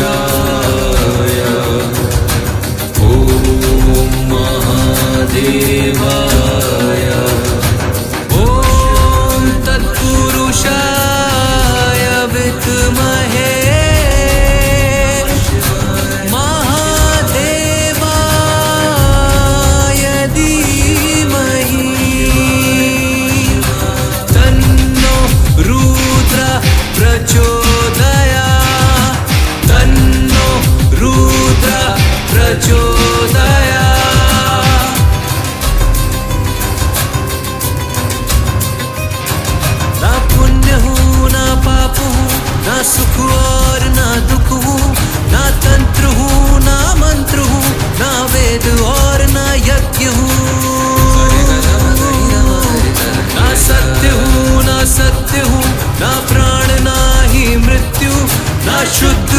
पुरुषाय ॐ महादेवाय ॐ तत्पुरुषाय विद्म सुख और ना दुख हूँ, ना तंत्र हूँ, ना मंत्र हूँ, ना वेद और ना यज्ञ हूँ। ना सत्य हूँ, ना सत्य हूँ, ना प्राण, ना ही मृत्यु, ना शुद्ध